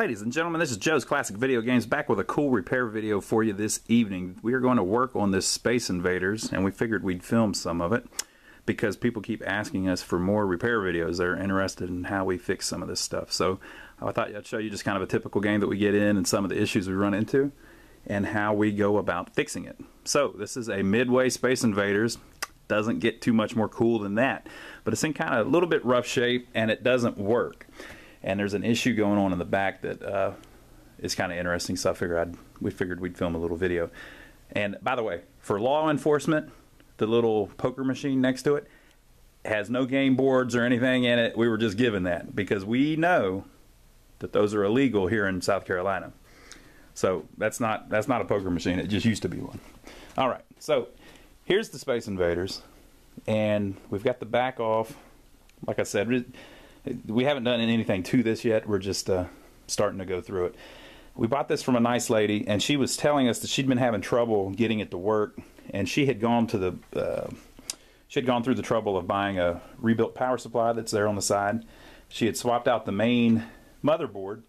Ladies and gentlemen, this is Joe's Classic Video Games back with a cool repair video for you this evening. We are going to work on this Space Invaders and we figured we'd film some of it because people keep asking us for more repair videos. They're interested in how we fix some of this stuff. So I thought I'd show you just kind of a typical game that we get in and some of the issues we run into and how we go about fixing it. So this is a Midway Space Invaders. Doesn't get too much more cool than that, but it's in kind of a little bit rough shape and it doesn't work and there's an issue going on in the back that uh, is kind of interesting. So I figured I'd, we figured we'd film a little video. And by the way, for law enforcement, the little poker machine next to it has no game boards or anything in it. We were just given that because we know that those are illegal here in South Carolina. So that's not that's not a poker machine. It just used to be one. All right. So here's the Space Invaders, and we've got the back off. Like I said, we haven't done anything to this yet. We're just uh, starting to go through it. We bought this from a nice lady, and she was telling us that she'd been having trouble getting it to work, and she had gone to the uh, she had gone through the trouble of buying a rebuilt power supply that's there on the side. She had swapped out the main motherboard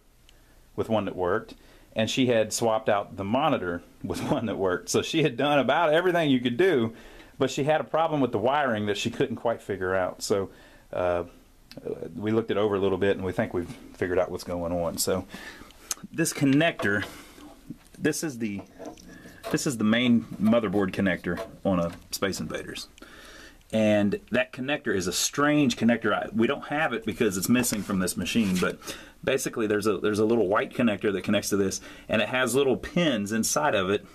with one that worked, and she had swapped out the monitor with one that worked. So she had done about everything you could do, but she had a problem with the wiring that she couldn't quite figure out. So uh, we looked it over a little bit and we think we've figured out what's going on. So this connector, this is the this is the main motherboard connector on a Space Invaders. And that connector is a strange connector. We don't have it because it's missing from this machine, but basically there's a there's a little white connector that connects to this and it has little pins inside of it.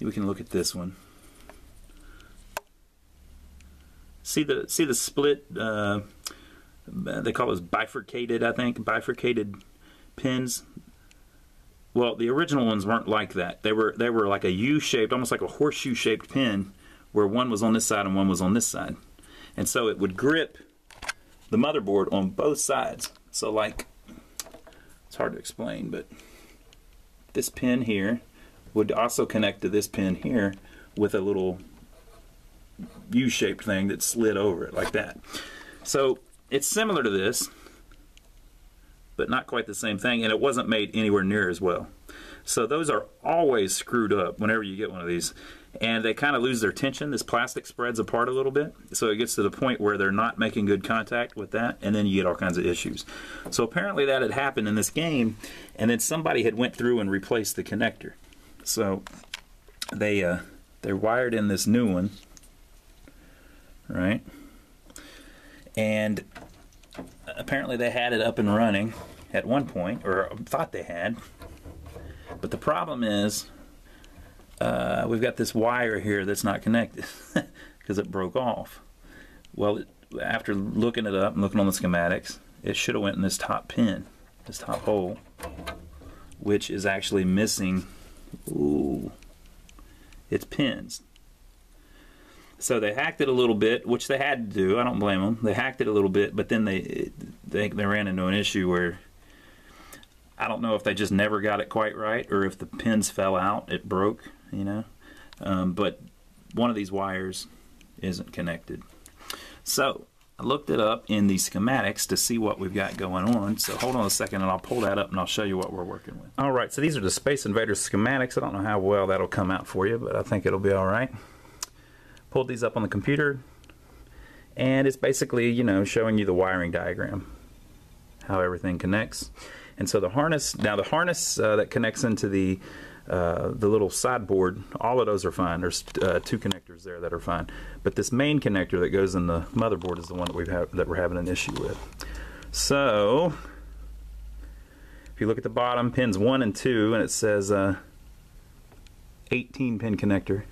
We can look at this one. See the see the split uh, they call those bifurcated, I think, bifurcated pins. Well, the original ones weren't like that. They were they were like a U-shaped, almost like a horseshoe-shaped pin, where one was on this side and one was on this side, and so it would grip the motherboard on both sides. So like, it's hard to explain, but this pin here would also connect to this pin here with a little U-shaped thing that slid over it like that. So it's similar to this, but not quite the same thing, and it wasn't made anywhere near as well. So those are always screwed up whenever you get one of these. And they kind of lose their tension. This plastic spreads apart a little bit. So it gets to the point where they're not making good contact with that. And then you get all kinds of issues. So apparently that had happened in this game. And then somebody had went through and replaced the connector. So they, uh, they wired in this new one. Right? And apparently they had it up and running at one point, or thought they had. But the problem is, uh, we've got this wire here that's not connected because it broke off. Well, it, after looking it up and looking on the schematics, it should have went in this top pin, this top hole, which is actually missing. Ooh, it's pins. So they hacked it a little bit, which they had to do. I don't blame them. They hacked it a little bit, but then they they, they ran into an issue where I don't know if they just never got it quite right or if the pins fell out, it broke, you know. Um, but one of these wires isn't connected. So I looked it up in the schematics to see what we've got going on. So hold on a second and I'll pull that up and I'll show you what we're working with. All right, so these are the Space Invaders schematics. I don't know how well that'll come out for you, but I think it'll be all right pulled these up on the computer and it's basically you know showing you the wiring diagram how everything connects. And so the harness now the harness uh, that connects into the uh, the little sideboard all of those are fine. There's uh, two connectors there that are fine. But this main connector that goes in the motherboard is the one that we have that we're having an issue with. So if you look at the bottom pins 1 and 2 and it says uh, 18 pin connector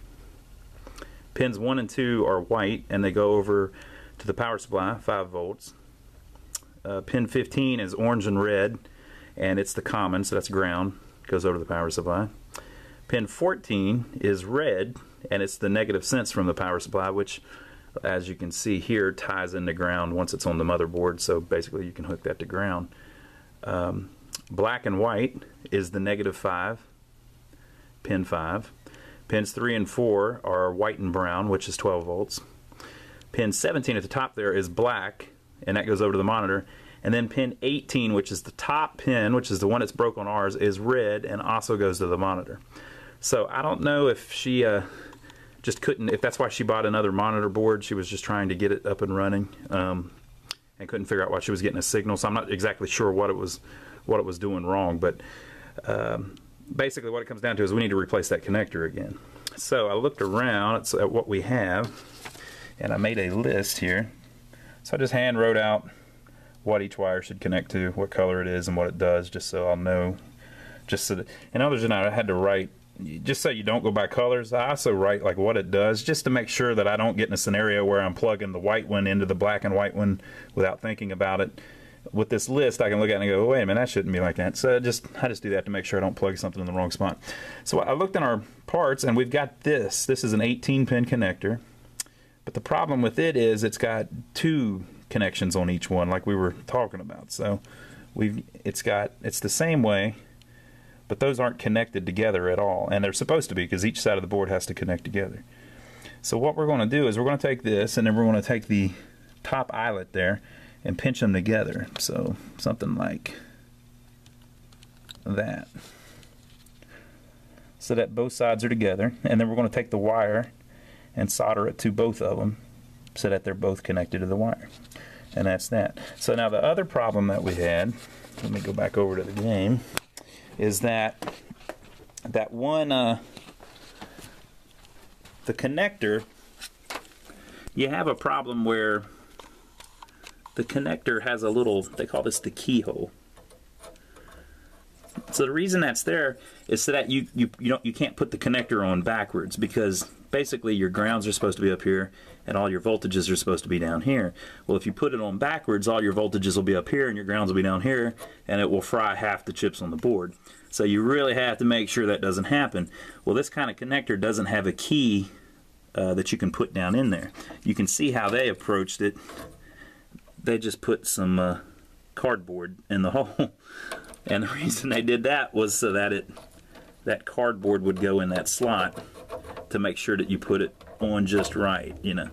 Pins 1 and 2 are white and they go over to the power supply, 5 volts. Uh, pin 15 is orange and red and it's the common, so that's ground, goes over to the power supply. Pin 14 is red and it's the negative sense from the power supply, which as you can see here ties into ground once it's on the motherboard, so basically you can hook that to ground. Um, black and white is the negative 5, pin 5. Pins 3 and 4 are white and brown, which is 12 volts. Pin 17 at the top there is black, and that goes over to the monitor. And then pin 18, which is the top pin, which is the one that's broke on ours, is red and also goes to the monitor. So I don't know if she uh, just couldn't, if that's why she bought another monitor board. She was just trying to get it up and running um, and couldn't figure out why she was getting a signal. So I'm not exactly sure what it was, what it was doing wrong. But um, basically what it comes down to is we need to replace that connector again. So I looked around at uh, what we have and I made a list here. So I just hand wrote out what each wire should connect to, what color it is, and what it does, just so I'll know. Just so that, and others than I had to write, just so you don't go by colors, I also write like what it does, just to make sure that I don't get in a scenario where I'm plugging the white one into the black and white one without thinking about it. With this list, I can look at it and go, wait a minute, that shouldn't be like that. So I just I just do that to make sure I don't plug something in the wrong spot. So I looked in our parts, and we've got this. This is an 18 pin connector. But the problem with it is it's got two connections on each one like we were talking about. So we've it's got it's the same way but those aren't connected together at all and they're supposed to be because each side of the board has to connect together. So what we're going to do is we're going to take this and then we're going to take the top eyelet there and pinch them together. So something like that. So that both sides are together and then we're going to take the wire and solder it to both of them so that they're both connected to the wire. And that's that. So now the other problem that we had, let me go back over to the game, is that that one, uh, the connector, you have a problem where the connector has a little, they call this the keyhole. So the reason that's there is so that you, you, you, don't, you can't put the connector on backwards because basically your grounds are supposed to be up here and all your voltages are supposed to be down here. Well, if you put it on backwards, all your voltages will be up here and your grounds will be down here and it will fry half the chips on the board. So you really have to make sure that doesn't happen. Well, this kind of connector doesn't have a key uh, that you can put down in there. You can see how they approached it. They just put some uh, cardboard in the hole. And the reason they did that was so that it that cardboard would go in that slot to make sure that you put it on just right, you know.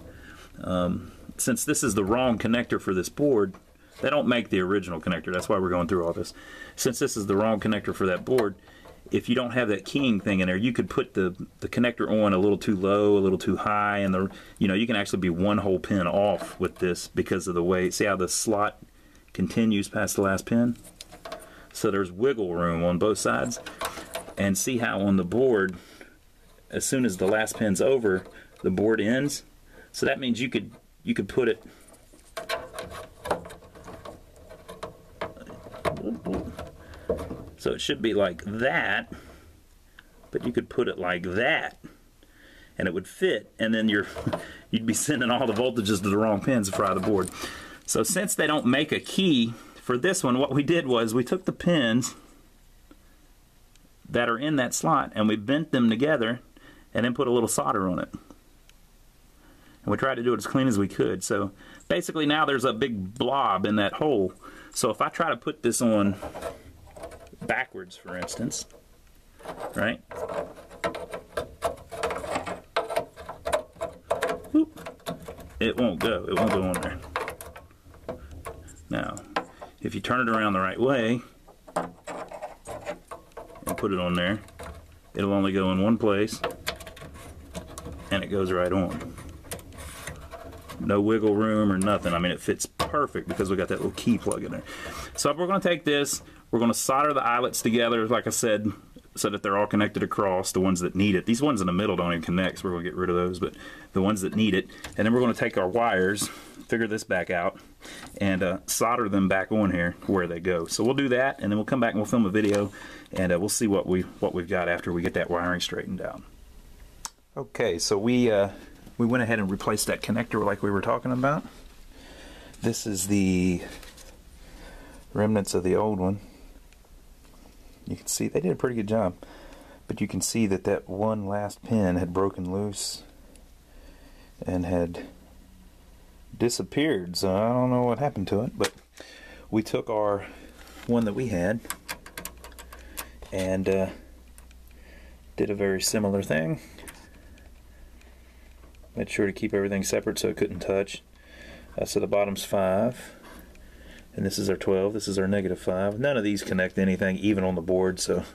Um, since this is the wrong connector for this board, they don't make the original connector. That's why we're going through all this. Since this is the wrong connector for that board, if you don't have that keying thing in there, you could put the, the connector on a little too low, a little too high, and the you know you can actually be one whole pin off with this because of the way. See how the slot continues past the last pin? So there's wiggle room on both sides. And see how on the board, as soon as the last pin's over, the board ends. So that means you could you could put it so it should be like that but you could put it like that and it would fit and then you're you'd be sending all the voltages to the wrong pins to fry the board so since they don't make a key for this one, what we did was we took the pins that are in that slot and we bent them together and then put a little solder on it. And we tried to do it as clean as we could. So basically now there's a big blob in that hole. So if I try to put this on backwards, for instance, right? Whoop, it won't go. It won't go on there. Now, if you turn it around the right way and put it on there, it'll only go in one place and it goes right on. No wiggle room or nothing. I mean, it fits perfect because we got that little key plug in there. So we're going to take this, we're going to solder the eyelets together, like I said, so that they're all connected across, the ones that need it. These ones in the middle don't even connect, so we're going to get rid of those, but the ones that need it. And then we're going to take our wires, figure this back out, and uh, solder them back on here where they go. So we'll do that, and then we'll come back and we'll film a video, and uh, we'll see what, we, what we've got after we get that wiring straightened out. Okay, so we, uh, we went ahead and replaced that connector like we were talking about. This is the remnants of the old one. You can see they did a pretty good job. But you can see that that one last pin had broken loose and had disappeared. So I don't know what happened to it, but we took our one that we had and uh, did a very similar thing. Made sure to keep everything separate so it couldn't touch. Uh, so the bottom's five, and this is our 12 this is our negative 5 none of these connect anything even on the board so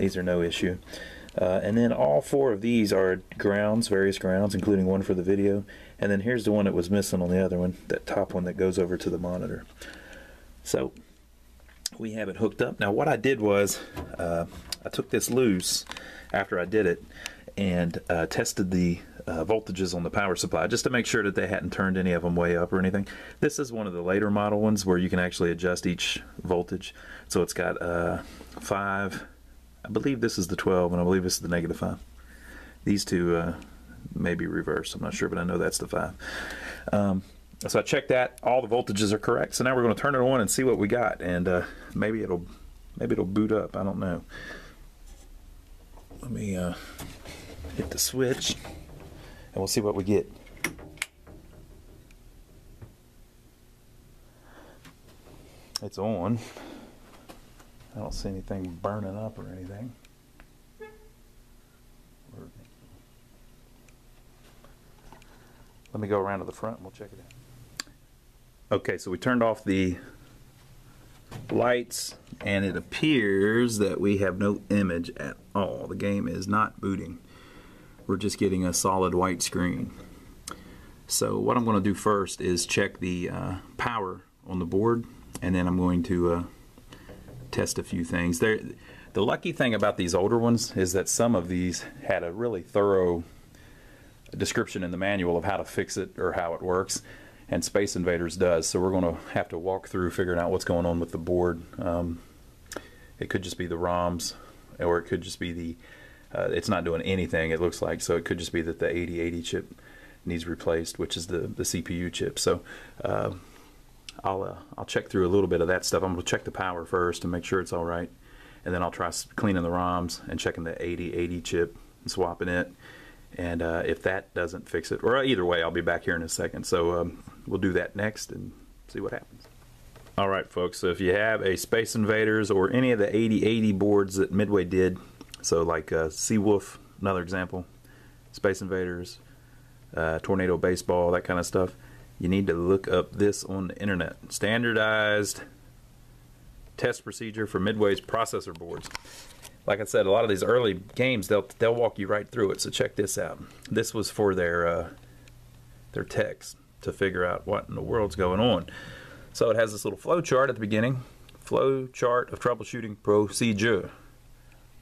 these are no issue. Uh, and then all four of these are grounds various grounds including one for the video. And then here's the one that was missing on the other one that top one that goes over to the monitor. So we have it hooked up. Now what I did was uh, I took this loose after I did it and uh, tested the uh, voltages on the power supply just to make sure that they hadn't turned any of them way up or anything. This is one of the later model ones where you can actually adjust each voltage. So it's got uh, 5, I believe this is the 12 and I believe this is the negative 5. These two uh, may be reversed, I'm not sure, but I know that's the 5. Um, so I checked that, all the voltages are correct. So now we're going to turn it on and see what we got and uh, maybe it'll maybe it'll boot up, I don't know. Let me uh, hit the switch and we'll see what we get. It's on. I don't see anything burning up or anything. Let me go around to the front and we'll check it out. Okay, so we turned off the lights and it appears that we have no image at all. The game is not booting we're just getting a solid white screen. So what I'm going to do first is check the uh, power on the board and then I'm going to uh, test a few things. There, the lucky thing about these older ones is that some of these had a really thorough description in the manual of how to fix it or how it works and Space Invaders does so we're going to have to walk through figuring out what's going on with the board. Um, it could just be the ROMs or it could just be the uh, it's not doing anything it looks like so it could just be that the 8080 chip needs replaced which is the the CPU chip. So uh, I'll uh, I'll check through a little bit of that stuff. I'm going to check the power first to make sure it's all right and then I'll try cleaning the ROMs and checking the 8080 chip and swapping it. And uh, if that doesn't fix it or either way I'll be back here in a second. So um, we'll do that next and see what happens. Alright folks, so if you have a Space Invaders or any of the 8080 boards that Midway did, so like uh, Seawolf, another example, Space Invaders, uh, Tornado Baseball, that kind of stuff. You need to look up this on the internet. Standardized test procedure for Midway's processor boards. Like I said, a lot of these early games, they'll they'll walk you right through it. So check this out. This was for their uh, their text to figure out what in the world's going on. So it has this little flow chart at the beginning. Flow chart of troubleshooting procedure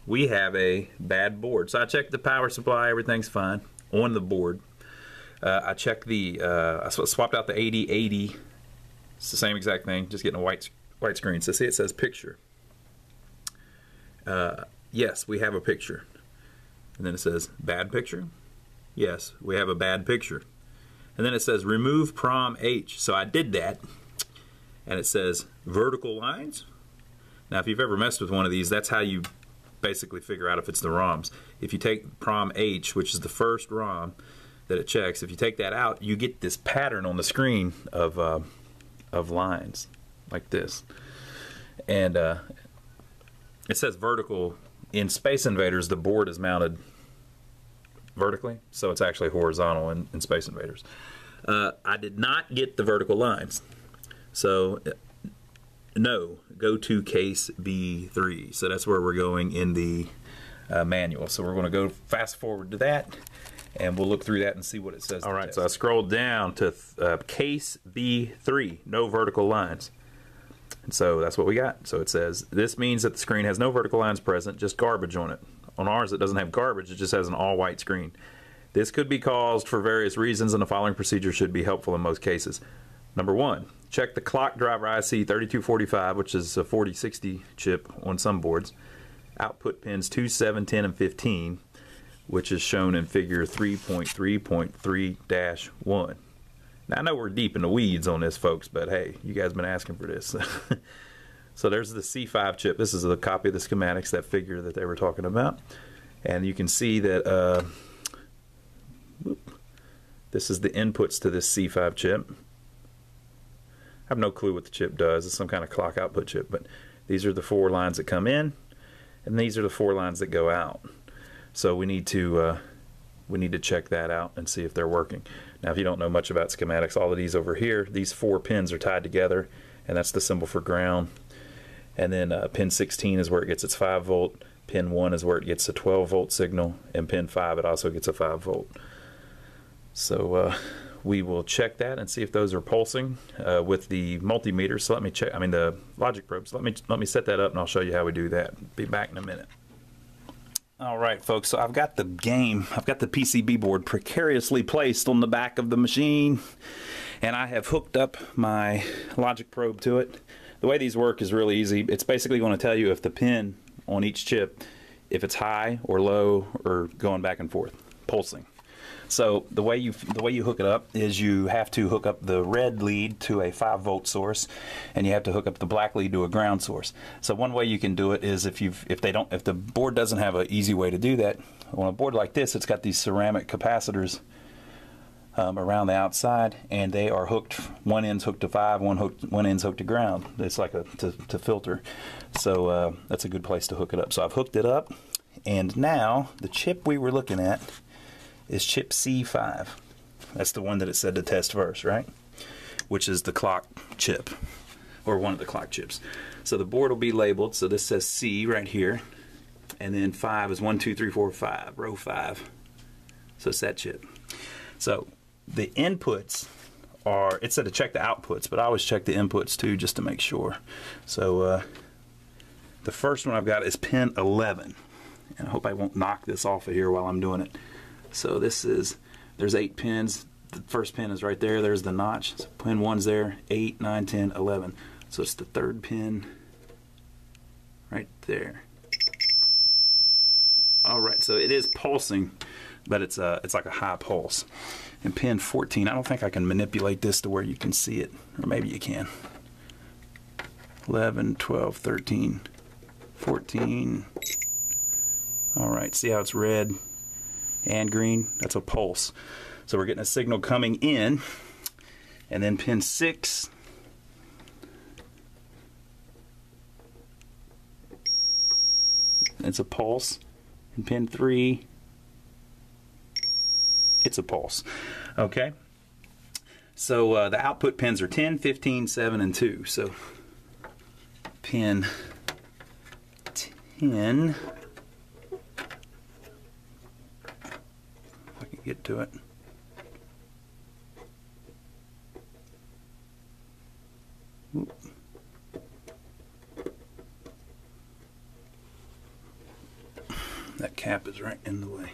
we have a bad board. So I checked the power supply, everything's fine on the board. Uh, I checked the, uh, I swapped out the 8080. It's the same exact thing, just getting a white white screen. So see, it says picture. Uh, yes, we have a picture. And then it says bad picture. Yes, we have a bad picture. And then it says remove prom H. So I did that. And it says vertical lines. Now, if you've ever messed with one of these, that's how you basically figure out if it's the ROMs. If you take PROM H, which is the first ROM that it checks, if you take that out, you get this pattern on the screen of uh, of lines like this, and uh, it says vertical. In Space Invaders, the board is mounted vertically, so it's actually horizontal in, in Space Invaders. Uh, I did not get the vertical lines, so no, go to case B3. So that's where we're going in the uh, manual. So we're going to go fast forward to that and we'll look through that and see what it says. All right, so I scrolled down to uh, case B3, no vertical lines. And so that's what we got. So it says, this means that the screen has no vertical lines present, just garbage on it. On ours, it doesn't have garbage, it just has an all white screen. This could be caused for various reasons, and the following procedure should be helpful in most cases. Number one, check the clock driver IC 3245, which is a 4060 chip on some boards. Output pins 2, 7, 10, and 15, which is shown in figure 3.3.3-1. Now, I know we're deep in the weeds on this, folks, but hey, you guys been asking for this. so there's the C5 chip. This is a copy of the schematics, that figure that they were talking about. And you can see that uh, whoop, this is the inputs to this C5 chip. I have no clue what the chip does. It's some kind of clock output chip, but these are the four lines that come in, and these are the four lines that go out. So we need to uh, we need to check that out and see if they're working. Now, if you don't know much about schematics, all of these over here, these four pins are tied together, and that's the symbol for ground. And then uh, pin 16 is where it gets its 5 volt. Pin 1 is where it gets a 12 volt signal, and pin 5 it also gets a 5 volt. So uh, we will check that and see if those are pulsing uh, with the multimeter. So let me check. I mean the logic probes. Let me let me set that up, and I'll show you how we do that. Be back in a minute. All right, folks. So I've got the game. I've got the PCB board precariously placed on the back of the machine, and I have hooked up my logic probe to it. The way these work is really easy. It's basically going to tell you if the pin on each chip, if it's high or low or going back and forth, pulsing. So the way you the way you hook it up is you have to hook up the red lead to a 5 volt source, and you have to hook up the black lead to a ground source. So one way you can do it is if you if they don't if the board doesn't have an easy way to do that on a board like this, it's got these ceramic capacitors um, around the outside, and they are hooked. One end's hooked to five, one hooked, one end's hooked to ground. It's like a to, to filter. So uh, that's a good place to hook it up. So I've hooked it up, and now the chip we were looking at is chip C5. That's the one that it said to test first, right? Which is the clock chip, or one of the clock chips. So the board will be labeled. So this says C right here, and then five is one, two, three, four, five, row five. So it's that chip. So the inputs are, it said to check the outputs, but I always check the inputs too just to make sure. So uh, the first one I've got is pin 11. And I hope I won't knock this off of here while I'm doing it. So this is, there's eight pins. The first pin is right there. There's the notch. So pin one's there, 8, 9, 10, 11. So it's the third pin right there. All right, so it is pulsing, but it's a, it's like a high pulse. And pin 14, I don't think I can manipulate this to where you can see it, or maybe you can. 11, 12, 13, 14. All right, see how it's red and green? That's a pulse. So we're getting a signal coming in, and then pin 6. It's a pulse. And pin 3 it's a pulse. Okay? So uh, the output pins are 10, 15, 7, and 2. So pin 10. If I can get to it. That cap is right in the way.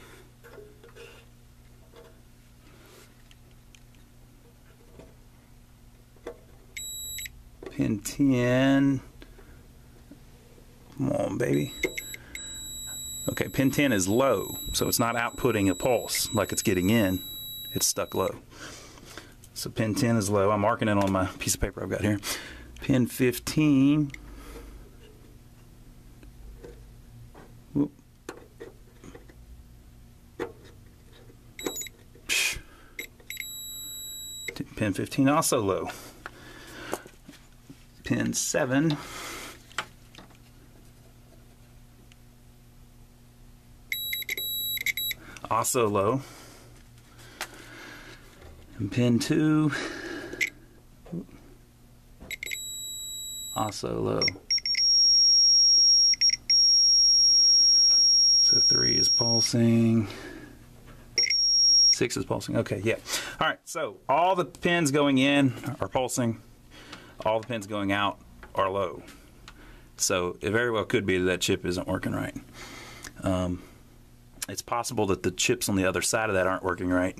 pin 10. Come on, baby. Pin 10 is low, so it's not outputting a pulse like it's getting in. It's stuck low. So pin 10 is low. I'm marking it on my piece of paper I've got here. Pin 15. Whoop. Pin 15 also low pin 7. Also low. And pin 2. Also low. So 3 is pulsing. 6 is pulsing. Okay, yeah. All right, so all the pins going in are pulsing all the pins going out are low. So it very well could be that, that chip isn't working right. Um, it's possible that the chips on the other side of that aren't working right,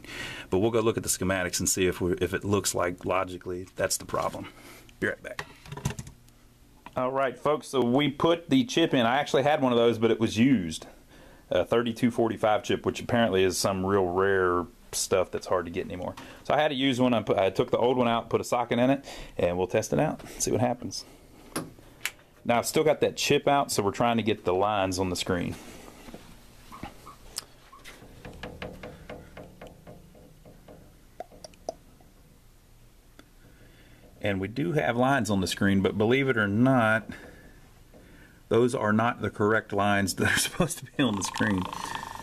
but we'll go look at the schematics and see if we if it looks like logically that's the problem. Be right back. All right, folks. So we put the chip in. I actually had one of those, but it was used. A 3245 chip, which apparently is some real rare stuff that's hard to get anymore. So I had to use one. I, put, I took the old one out, put a socket in it, and we'll test it out, see what happens. Now I've still got that chip out, so we're trying to get the lines on the screen. And we do have lines on the screen, but believe it or not, those are not the correct lines that are supposed to be on the screen.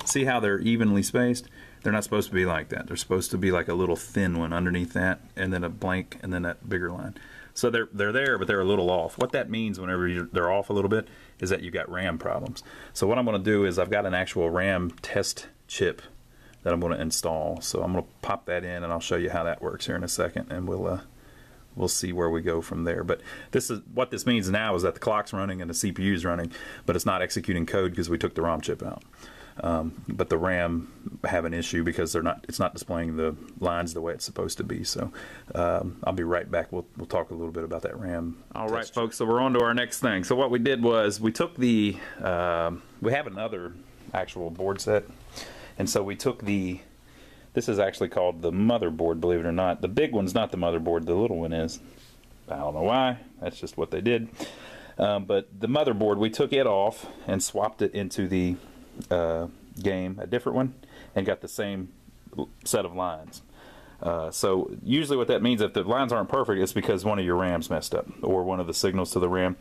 See how they're evenly spaced? They're not supposed to be like that. They're supposed to be like a little thin one underneath that, and then a blank, and then that bigger line. So they're they're there, but they're a little off. What that means, whenever they're off a little bit, is that you got RAM problems. So what I'm going to do is I've got an actual RAM test chip that I'm going to install. So I'm going to pop that in, and I'll show you how that works here in a second, and we'll uh, we'll see where we go from there. But this is what this means now is that the clock's running and the CPU is running, but it's not executing code because we took the ROM chip out. Um, but the RAM have an issue because they're not. It's not displaying the lines the way it's supposed to be. So um, I'll be right back. We'll we'll talk a little bit about that RAM. All right, folks. So we're on to our next thing. So what we did was we took the. Uh, we have another actual board set, and so we took the. This is actually called the motherboard. Believe it or not, the big one's not the motherboard. The little one is. I don't know why. That's just what they did. Um, but the motherboard, we took it off and swapped it into the uh, game, a different one, and got the same set of lines. Uh, so usually what that means if the lines aren't perfect it's because one of your RAMs messed up or one of the signals to the RAM.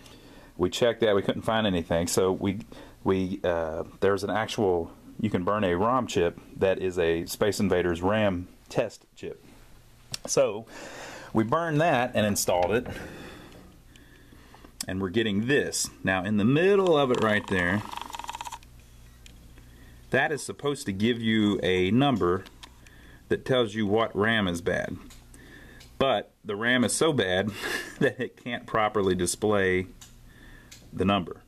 We checked that we couldn't find anything so we we uh, there's an actual you can burn a ROM chip that is a Space Invaders RAM test chip. So we burned that and installed it and we're getting this. Now in the middle of it right there that is supposed to give you a number that tells you what RAM is bad. But the RAM is so bad that it can't properly display the number,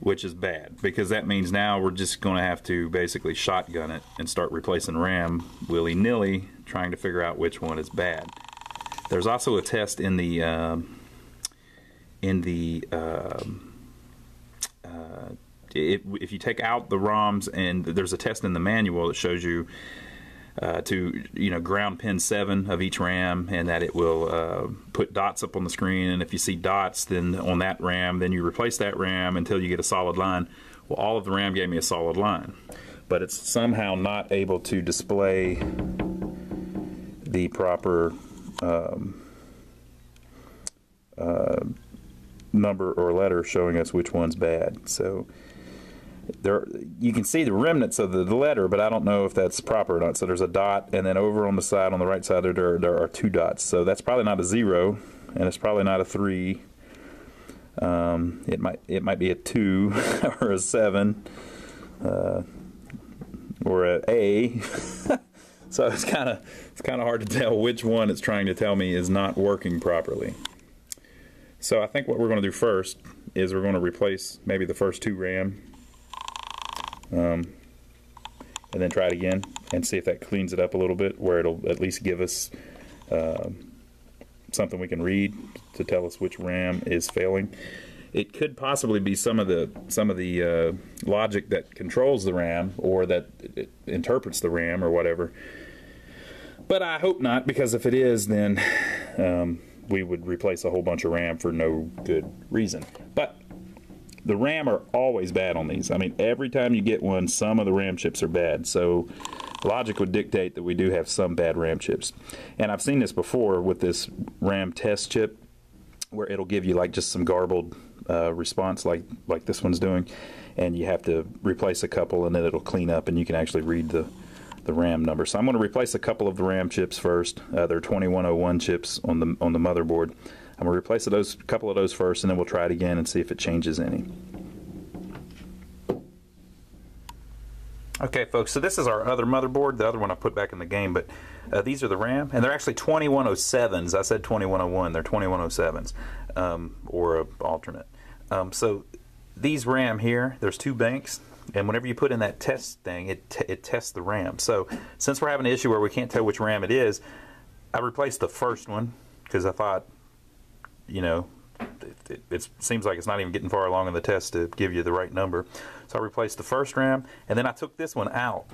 which is bad because that means now we're just going to have to basically shotgun it and start replacing RAM willy nilly, trying to figure out which one is bad. There's also a test in the uh, in the uh, uh, it, if you take out the ROMs and there's a test in the manual that shows you uh, to you know ground pin seven of each RAM and that it will uh, put dots up on the screen. And if you see dots then on that RAM then you replace that RAM until you get a solid line. Well all of the RAM gave me a solid line but it's somehow not able to display the proper um, uh, number or letter showing us which one's bad. So there you can see the remnants of the, letter, but I don't know if that's proper or not. So there's a dot, and then over on the side, on the right side, there, there are two dots. So that's probably not a zero, and it's probably not a three. Um, it might it might be a two or a seven uh, or a A. so it's kind of it's kind of hard to tell which one it's trying to tell me is not working properly. So I think what we're going to do first is we're going to replace maybe the first two RAM um, and then try it again and see if that cleans it up a little bit where it'll at least give us uh, something we can read to tell us which RAM is failing. It could possibly be some of the some of the uh, logic that controls the RAM or that interprets the RAM or whatever. But I hope not, because if it is, then um, we would replace a whole bunch of RAM for no good reason. But the RAM are always bad on these. I mean, every time you get one, some of the RAM chips are bad. So logic would dictate that we do have some bad RAM chips. And I've seen this before with this RAM test chip where it'll give you like just some garbled uh, response like like this one's doing and you have to replace a couple and then it'll clean up and you can actually read the the RAM number. So I'm going to replace a couple of the RAM chips first. Uh, they're 2101 chips on the on the motherboard. I'm going to replace those couple of those first, and then we'll try it again and see if it changes any. Okay, folks, so this is our other motherboard, the other one I put back in the game, but uh, these are the RAM, and they're actually 2107s. I said 2101, they're 2107s, um, or a alternate. Um, so these RAM here, there's two banks, and whenever you put in that test thing, it, it tests the RAM. So since we're having an issue where we can't tell which RAM it is, I replaced the first one because I thought you know, it, it, seems like it's not even getting far along in the test to give you the right number. So I replaced the first RAM, and then I took this one out.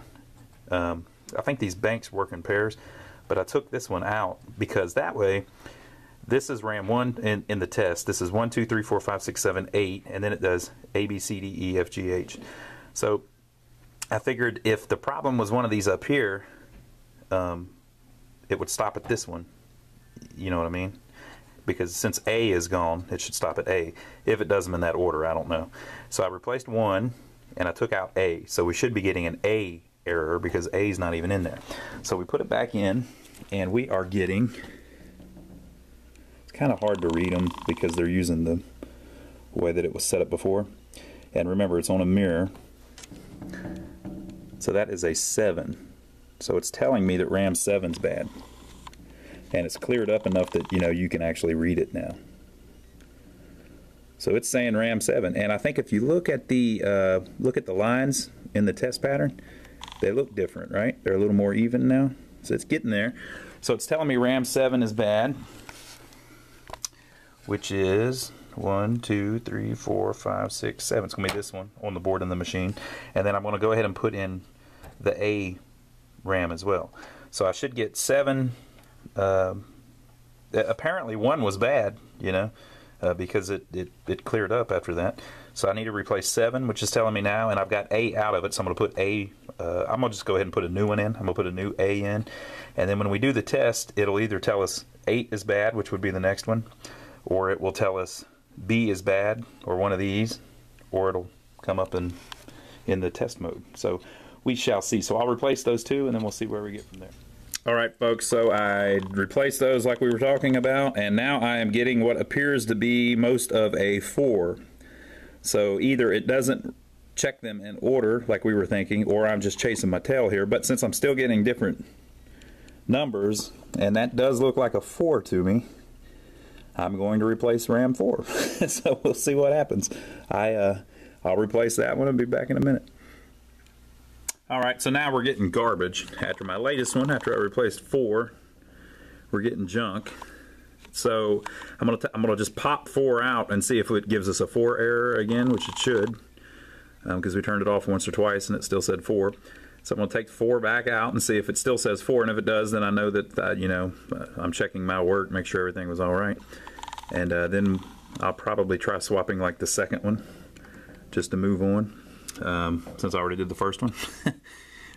Um, I think these banks work in pairs, but I took this one out because that way, this is RAM 1 in, in the test. This is 1, 2, 3, 4, 5, 6, 7, 8, and then it does A, B, C, D, E, F, G, H. So I figured if the problem was one of these up here, um, it would stop at this one. You know what I mean? Because since A is gone, it should stop at A. If it does them in that order, I don't know. So I replaced one and I took out A. So we should be getting an A error because A is not even in there. So we put it back in and we are getting, it's kind of hard to read them because they're using the way that it was set up before. And remember, it's on a mirror. So that is a 7. So it's telling me that RAM 7's bad. And it's cleared up enough that, you know, you can actually read it now. So it's saying RAM 7. And I think if you look at the uh, look at the lines in the test pattern, they look different, right? They're a little more even now. So it's getting there. So it's telling me RAM 7 is bad, which is one, two, three, four, five, six, seven. It's going to be this one on the board in the machine. And then I'm going to go ahead and put in the A RAM as well. So I should get seven. Uh, apparently one was bad, you know, uh, because it, it, it cleared up after that. So I need to replace seven, which is telling me now, and I've got A out of it, so I'm going to put A. Uh, I'm going to just go ahead and put a new one in. I'm going to put a new A in. And then when we do the test, it'll either tell us 8 is bad, which would be the next one, or it will tell us B is bad, or one of these, or it'll come up in, in the test mode. So we shall see. So I'll replace those two, and then we'll see where we get from there. All right, folks, so I replaced those like we were talking about, and now I am getting what appears to be most of a 4. So either it doesn't check them in order like we were thinking, or I'm just chasing my tail here, but since I'm still getting different numbers, and that does look like a 4 to me, I'm going to replace RAM 4. so we'll see what happens. I, uh, I'll replace that one and be back in a minute. All right, so now we're getting garbage. After my latest one, after I replaced 4, we're getting junk. So I'm gonna I'm gonna just pop four out and see if it gives us a four error again, which it should, because um, we turned it off once or twice and it still said four. So I'm gonna take four back out and see if it still says four, and if it does, then I know that uh, you know uh, I'm checking my work, make sure everything was all right, and uh, then I'll probably try swapping like the second one just to move on, um, since I already did the first one.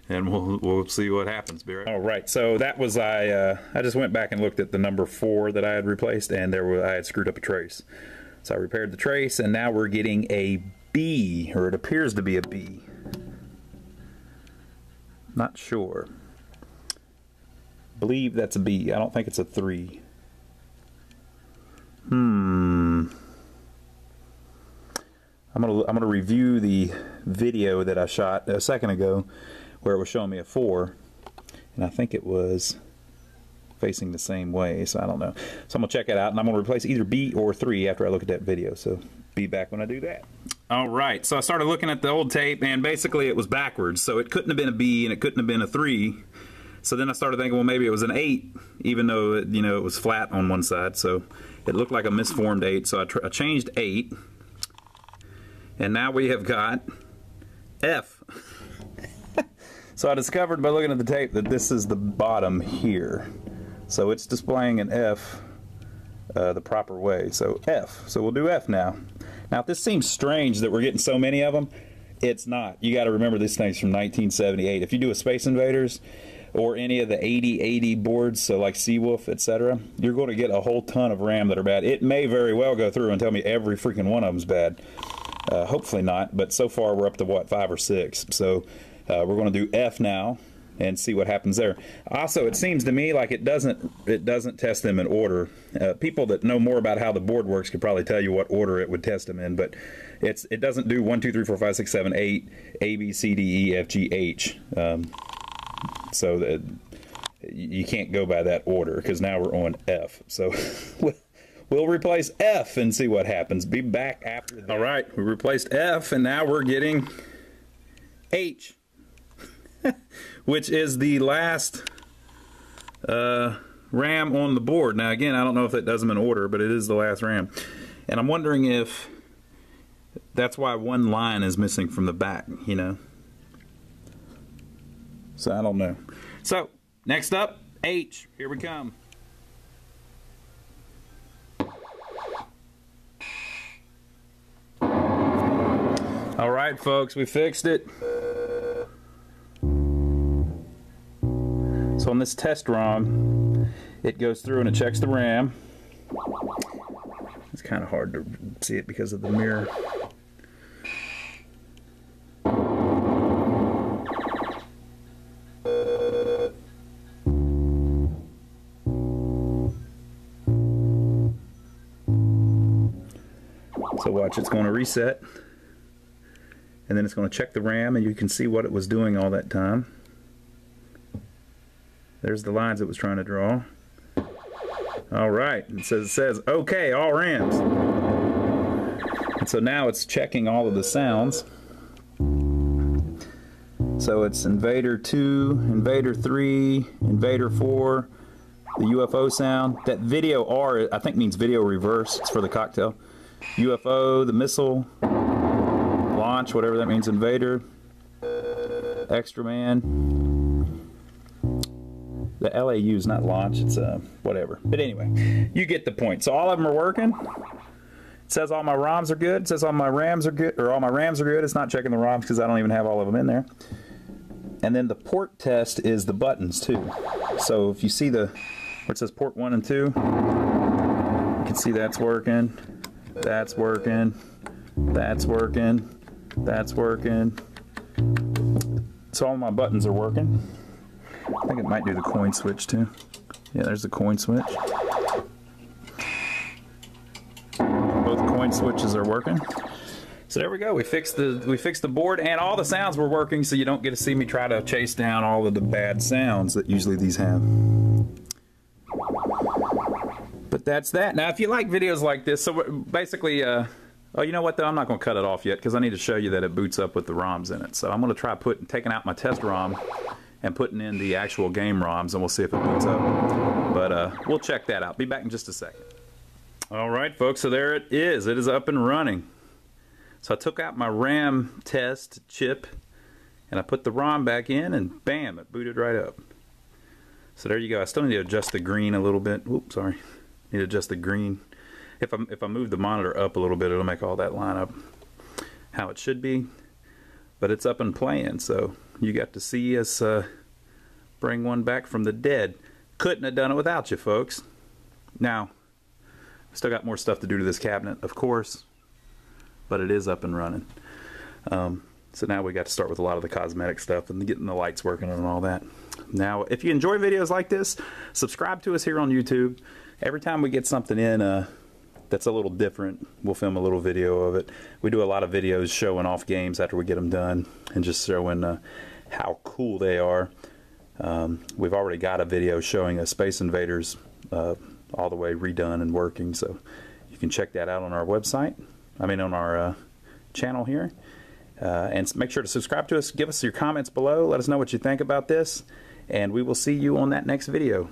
and we'll we'll see what happens. Be right. All right. So that was I. Uh, I just went back and looked at the number four that I had replaced, and there was I had screwed up a trace. So I repaired the trace, and now we're getting a B, or it appears to be a B. Not sure. Believe that's a B. I don't think it's a three. Hmm. I'm gonna I'm gonna review the video that I shot a second ago where it was showing me a 4 and I think it was facing the same way so I don't know. So I'm gonna check it out and I'm gonna replace either B or 3 after I look at that video so be back when I do that. Alright so I started looking at the old tape and basically it was backwards so it couldn't have been a B and it couldn't have been a 3 so then I started thinking well maybe it was an 8 even though it, you know it was flat on one side so it looked like a misformed 8 so I, I changed 8 and now we have got F so I discovered by looking at the tape that this is the bottom here. So it's displaying an F uh, the proper way. So F. So we'll do F now. Now if this seems strange that we're getting so many of them, it's not. You got to remember this thing's from 1978. If you do a Space Invaders or any of the 8080 boards, so like Seawolf, etc., you're going to get a whole ton of RAM that are bad. It may very well go through and tell me every freaking one of them's bad. Uh, hopefully not, but so far we're up to what, five or six. So uh, we're going to do F now and see what happens there. Also, it seems to me like it doesn't it doesn't test them in order. Uh, people that know more about how the board works could probably tell you what order it would test them in, but it's it doesn't do one two three four five six seven eight A B C D E F G H. Um, so that you can't go by that order because now we're on F. So. we'll replace F and see what happens. Be back after that. All right, we replaced F and now we're getting H. which is the last uh, RAM on the board. Now again, I don't know if that does them in order, but it is the last RAM. And I'm wondering if that's why one line is missing from the back, you know. So I don't know. So, next up, H. Here we come. All right, folks, we fixed it. So on this test ROM, it goes through and it checks the RAM. It's kind of hard to see it because of the mirror. So watch, it's going to reset. And then it's going to check the RAM and you can see what it was doing all that time. There's the lines it was trying to draw. All right, it says, it says okay, all RAMs. And so now it's checking all of the sounds. So it's Invader 2, Invader 3, Invader 4, the UFO sound. That video R, I think means video reverse. It's for the cocktail. UFO, the missile, launch, whatever that means, Invader, Extra Man. The LAU is not launch, it's uh, whatever. But anyway, you get the point. So all of them are working. It says all my ROMs are good. It says all my RAMs are good, or all my RAMs are good. It's not checking the ROMs because I don't even have all of them in there. And then the port test is the buttons too. So if you see the where it says port one and two, you can see that's working, that's working, that's working, that's working. So all my buttons are working. I think it might do the coin switch too. Yeah, there's the coin switch. Both coin switches are working. So there we go. We fixed the we fixed the board and all the sounds were working so you don't get to see me try to chase down all of the bad sounds that usually these have. But that's that. Now if you like videos like this, so basically uh, oh you know what though I'm not going to cut it off yet because I need to show you that it boots up with the ROMs in it. So I'm going to try putting taking out my test ROM and putting in the actual game ROMs and we'll see if it boots up. But uh, we'll check that out. Be back in just a second. All right folks, so there it is. It is up and running. So I took out my RAM test chip and I put the ROM back in and bam, it booted right up. So there you go. I still need to adjust the green a little bit. Oops, sorry. Need to adjust the green. If I if I move the monitor up a little bit, it'll make all that line up how it should be. But it's up and playing, so you got to see us uh, bring one back from the dead. Couldn't have done it without you, folks. Now, still got more stuff to do to this cabinet, of course but it is up and running. Um, so now we got to start with a lot of the cosmetic stuff and getting the lights working and all that. Now, if you enjoy videos like this, subscribe to us here on YouTube. Every time we get something in uh, that's a little different, we'll film a little video of it. We do a lot of videos showing off games after we get them done and just showing uh, how cool they are. Um, we've already got a video showing a Space Invaders uh, all the way redone and working, so you can check that out on our website. I mean, on our uh, channel here. Uh, and make sure to subscribe to us. Give us your comments below. Let us know what you think about this. And we will see you on that next video.